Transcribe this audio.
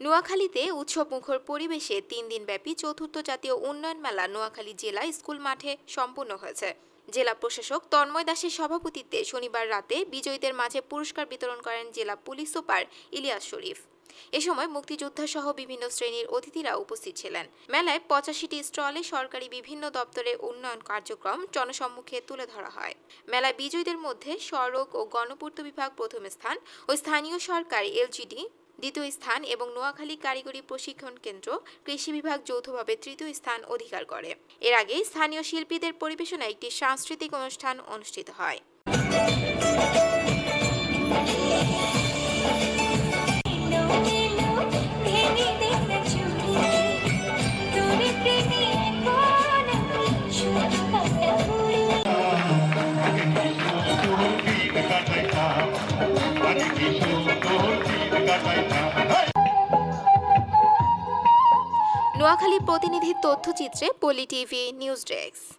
নোয়াখালীতে উৎসবমুখর পরিবেশে তিন দিনব্যাপী চতুর্থ জাতীয় উন্নয়ন মেলা নোয়াখালী জেলা স্কুল মাঠে সম্পন্ন হয়েছে। জেলা প্রশাসক তন্ময় দাসের সভাপতিত্বে শনিবার রাতে বিজয়ীদের মাঝে পুরস্কার বিতরণ করেন জেলা পুলিশ সুপার ইলিয়াস শরীফ। এ সময় মুক্তিযোদ্ধা সহ বিভিন্ন শ্রেণির অতিথিরা উপস্থিত ছিলেন। মেলায় পঁচাশিটি স্টলে সরকারি বিভিন্ন দপ্তরের উন্নয়ন কার্যক্রম জনসম্মুখে তুলে ধরা হয়। মেলায় বিজয়ীদের মধ্যে সড়ক ও গণপূর্ত বিভাগ প্রথম স্থান ও স্থানীয় সরকার, এলজিডি দ্বিতীয় স্থান এবং নোয়াখালী কারিগরি প্রশিক্ষণ কেন্দ্র কৃষি বিভাগ যৌথভাবে তৃতীয় স্থান অধিকার করে। এর আগে স্থানীয় শিল্পীদের পরিবেশনায় একটি সাংস্কৃতিক অনুষ্ঠান অনুষ্ঠিত হয়। এলো এলো নোয়াখালী প্রতিনিধির তথ্যচিত্রে পলি টিভি নিউজ ডেস্ক।